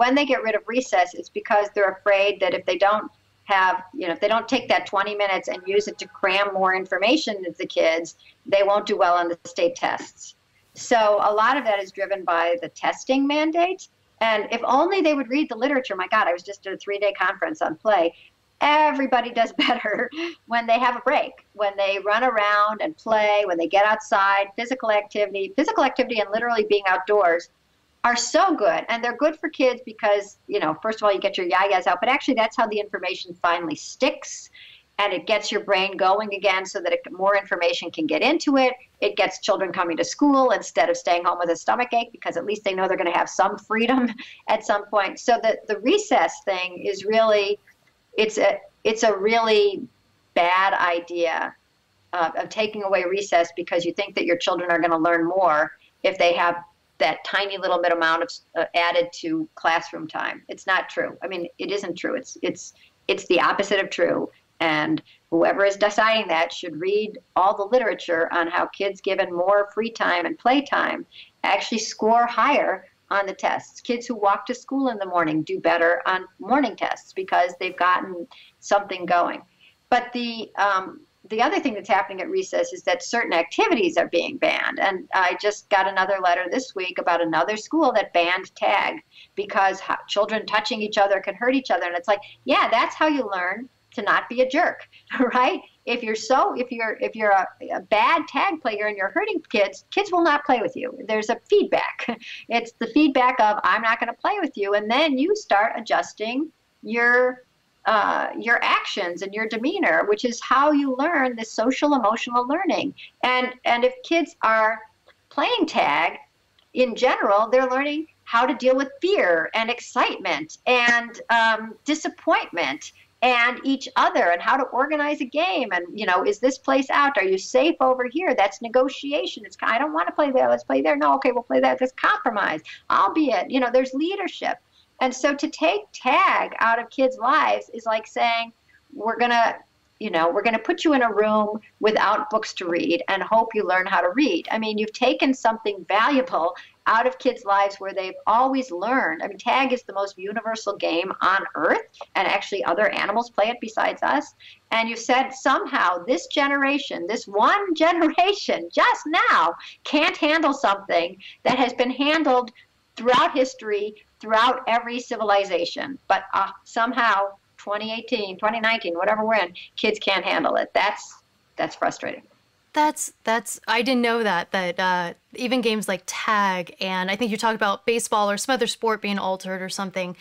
when they get rid of recess, it's because they're afraid that if they don't have, you know, if they don't take that 20 minutes and use it to cram more information into the kids, they won't do well on the state tests. So a lot of that is driven by the testing mandate. And if only they would read the literature, my God, I was just at a three day conference on play. Everybody does better when they have a break, when they run around and play, when they get outside, physical activity, physical activity and literally being outdoors are so good and they're good for kids because you know first of all you get your yayas out but actually that's how the information finally sticks and it gets your brain going again so that it, more information can get into it. It gets children coming to school instead of staying home with a stomach ache because at least they know they're going to have some freedom at some point. So the, the recess thing is really it's a it's a really bad idea uh, of taking away recess because you think that your children are going to learn more if they have that tiny little bit amount of uh, added to classroom time. It's not true. I mean, it isn't true. It's it's it's the opposite of true. And whoever is deciding that should read all the literature on how kids given more free time and play time actually score higher on the tests. Kids who walk to school in the morning do better on morning tests because they've gotten something going. But the um, the other thing that's happening at recess is that certain activities are being banned. And I just got another letter this week about another school that banned tag because children touching each other can hurt each other. And it's like, yeah, that's how you learn to not be a jerk, right? If you're so, if you're if you're a, a bad tag player and you're hurting kids, kids will not play with you. There's a feedback. It's the feedback of I'm not going to play with you, and then you start adjusting your uh, your actions and your demeanor, which is how you learn the social emotional learning. And and if kids are playing tag, in general, they're learning how to deal with fear and excitement and um, disappointment and each other and how to organize a game and you know is this place out? Are you safe over here? That's negotiation. It's i don't want to play there. Let's play there. No okay we'll play there there's compromise. I'll be it. You know there's leadership and so to take tag out of kids' lives is like saying, we're going to, you know, we're going to put you in a room without books to read and hope you learn how to read. I mean, you've taken something valuable out of kids' lives where they've always learned. I mean, tag is the most universal game on earth, and actually, other animals play it besides us. And you said somehow this generation, this one generation, just now, can't handle something that has been handled throughout history throughout every civilization. But uh, somehow, 2018, 2019, whatever we're in, kids can't handle it. That's that's frustrating. That's that's I didn't know that that uh, even games like tag and I think you talked about baseball or some other sport being altered or something.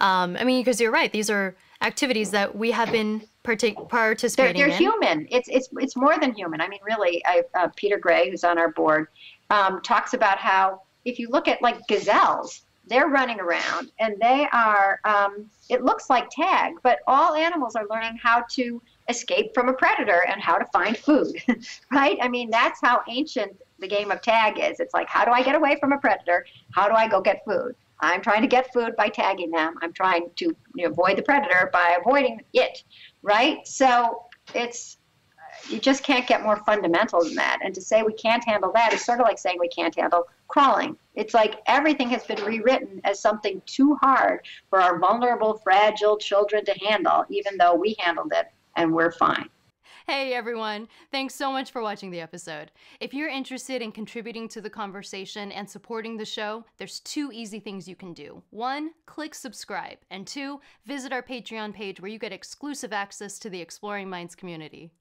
Um, I mean, because you're right, these are activities that we have been partic- participating they're, they're in. human. It's it's it's more than human. I mean, really, I, uh, Peter Gray, who's on our board, um, talks about how if you look at like gazelles, they're running around and they are um, it looks like tag but all animals are learning how to escape from a predator and how to find food right? I mean that's how ancient the game of tag is. It's like how do i get away from a predator? How do i go get food? I'm trying to get food by tagging them. I'm trying to you know, avoid the predator by avoiding it right? So it's you just can't get more fundamental than that. And to say we can't handle that is sort of like saying we can't handle crawling. It's like everything has been rewritten as something too hard for our vulnerable, fragile children to handle, even though we handled it and we're fine. Hey everyone, thanks so much for watching the episode. If you're interested in contributing to the conversation and supporting the show, there's two easy things you can do. One, click subscribe, and two, visit our Patreon page where you get exclusive access to the Exploring Minds community.